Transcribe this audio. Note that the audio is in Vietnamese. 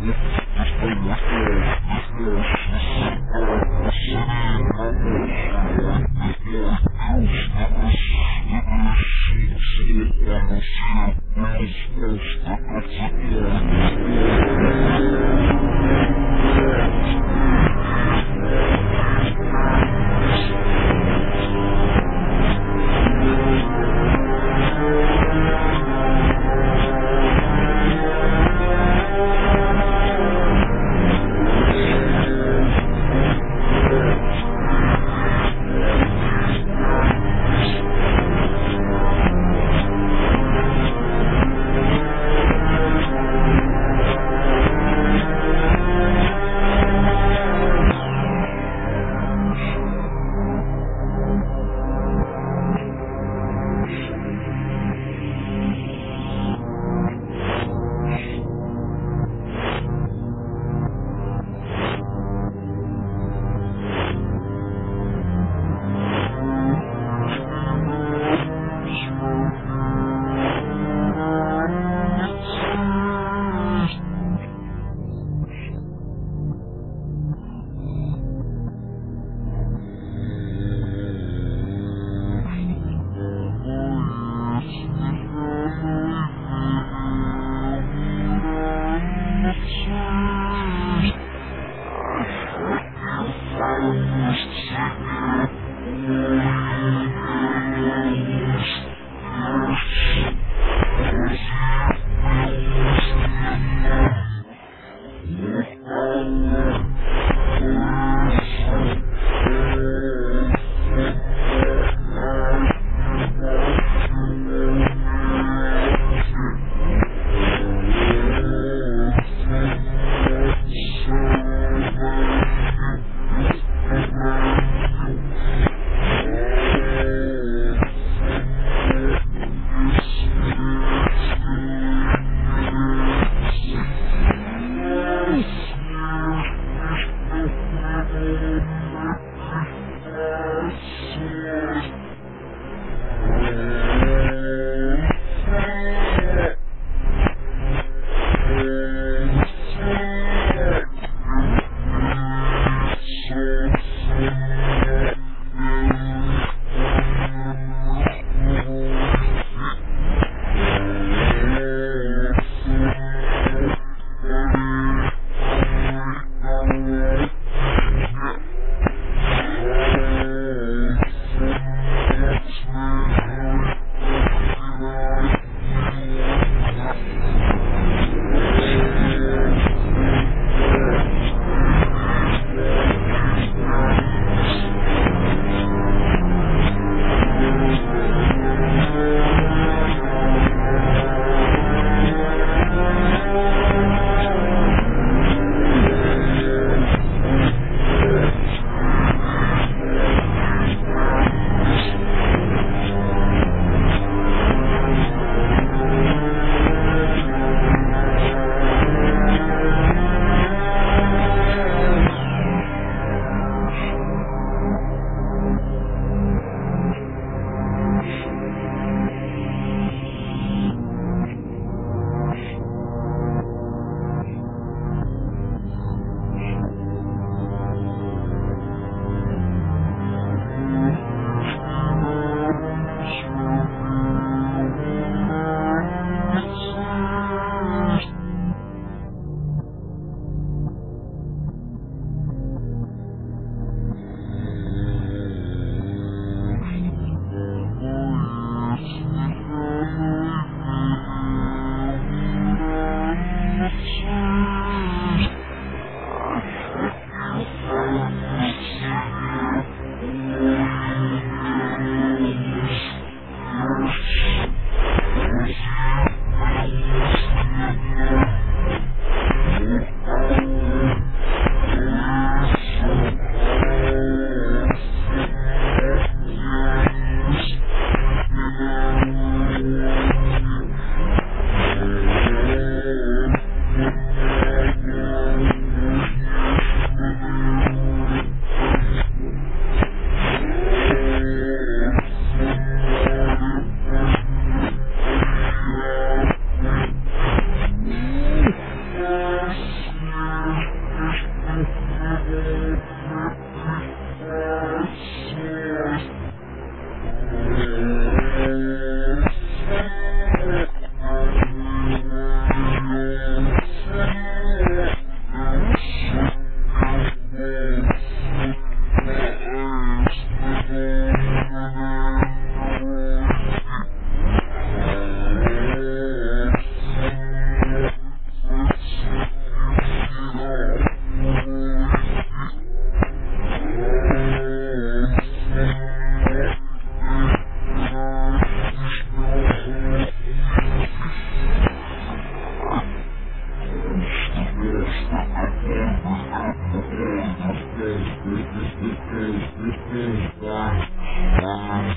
Mm-hmm. Yes. rồi. Rồi.